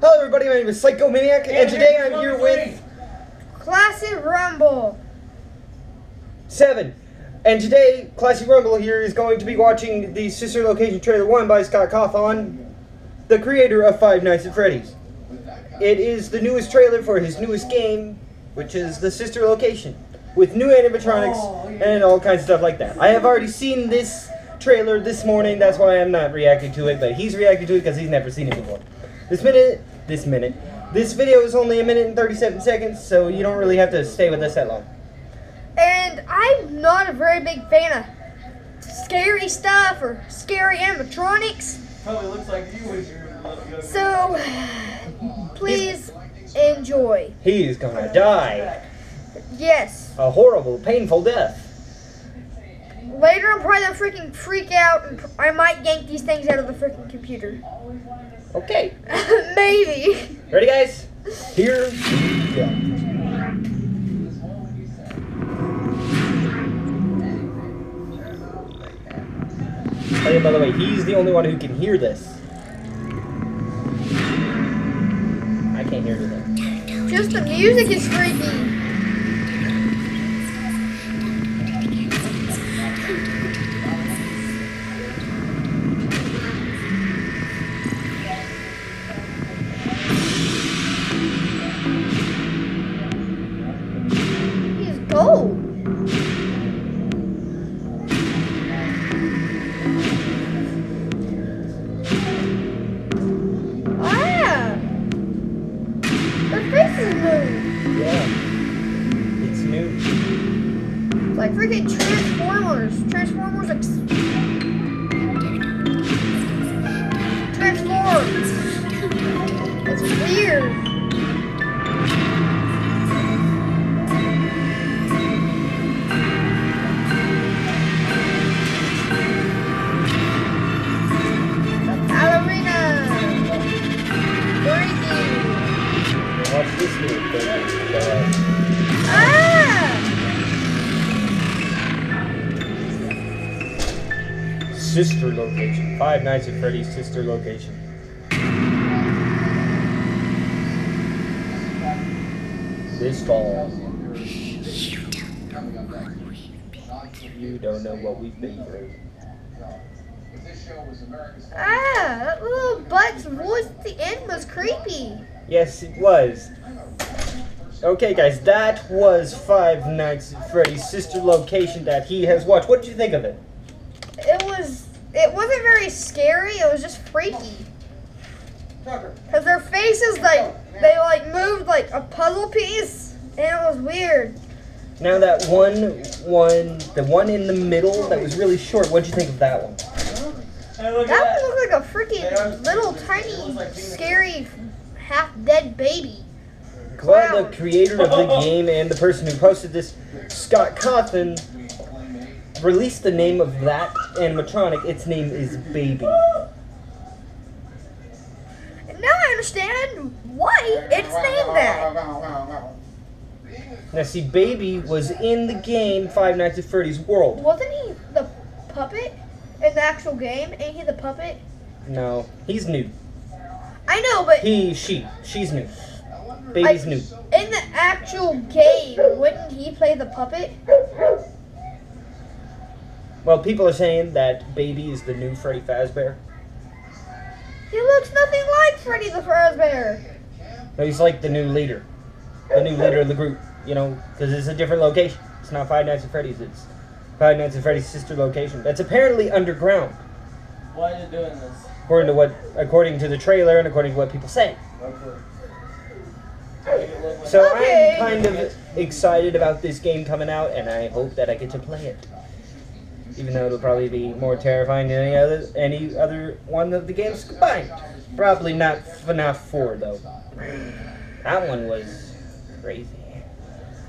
Hello, everybody. My name is Psycho Maniac, and today I'm here with Classy Rumble. Seven. And today, Classy Rumble here is going to be watching the Sister Location trailer one by Scott Cawthon, the creator of Five Nights at Freddy's. It is the newest trailer for his newest game, which is the Sister Location, with new animatronics oh, and all kinds of stuff like that. I have already seen this trailer this morning, that's why I'm not reacting to it, but he's reacting to it because he's never seen it before. This minute, this minute, this video is only a minute and 37 seconds, so you don't really have to stay with us that long. And I'm not a very big fan of scary stuff or scary animatronics. Probably looks like you when you're younger. So please enjoy. He's gonna die. Yes. A horrible, painful death. Later I'm probably gonna freaking freak out and I might yank these things out of the freaking computer. Okay. Maybe. Ready, guys? Here we go. Oh, yeah, by the way, he's the only one who can hear this. I can't hear anything. Just the music is creepy. It's like freaking Transformers. Transformers ex-. It's weird. Watch this. Sister location. Five Nights at Freddy's sister location. This fall. You don't know what we've been through. Ah, that little butt's voice at the end was creepy. Yes, it was. Okay, guys, that was Five Nights at Freddy's sister location that he has watched. What did you think of it? It was, it wasn't very scary. It was just freaky. Cause their faces like they like moved like a puzzle piece, and it was weird. Now that one, one, the one in the middle that was really short. What did you think of that one? Hey, look That one looked like a freaking little tiny, scary, half dead baby. Glad the creator of the game and the person who posted this, Scott Cawthon, released the name of that animatronic. Its name is Baby. Now I understand why it's named that. Now, see, Baby was in the game Five Nights at Freddy's World. Wasn't he the puppet in the actual game? Ain't he the puppet? No, he's new. I know, but He, she, she's new. Baby's I- new. in the actual game, wouldn't he play the puppet? Well, people are saying that Baby is the new Freddy Fazbear. He looks nothing like Freddy the Fazbear. No, he's like the new leader, the new leader of the group. You know, because it's a different location. It's not Five Nights at Freddy's. It's Five Nights at Freddy's sister location. That's apparently underground, Why are you doing this? according to what, according to the trailer and according to what people say. So Okay. I'm kind of excited about this game coming out, and I hope that I get to play it. Even though it'll probably be more terrifying than any other any other one of the games combined. Probably not FNAF 4 though. That one was crazy.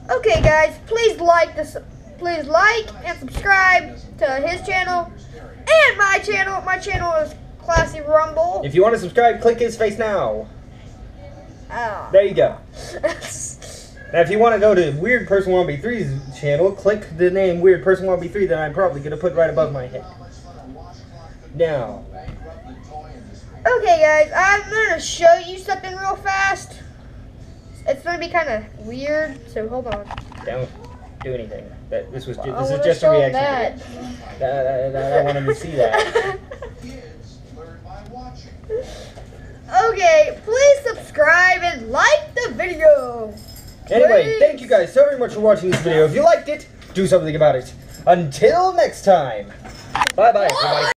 Okay, guys, please like this. Please like and subscribe to his channel and my channel. My channel is Classy Rumble. If you want to subscribe, click his face now. Oh. There you go. Now, if you want to go to Weird Person 1B3's channel, click the name Weird Person 1B3 that I'm probably going to put right above my head. Now, Okay, guys, I'm gonna show you something real fast. It's gonna be kind of weird, so hold on. Don't do anything. That this was I this is just a reaction. video. I, I, I, I want him to see that. okay, please subscribe and like. Anyway, thank you guys so very much for watching this video. If you liked it, do something about it. Until next time. Bye bye, everybody.